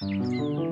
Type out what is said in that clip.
Música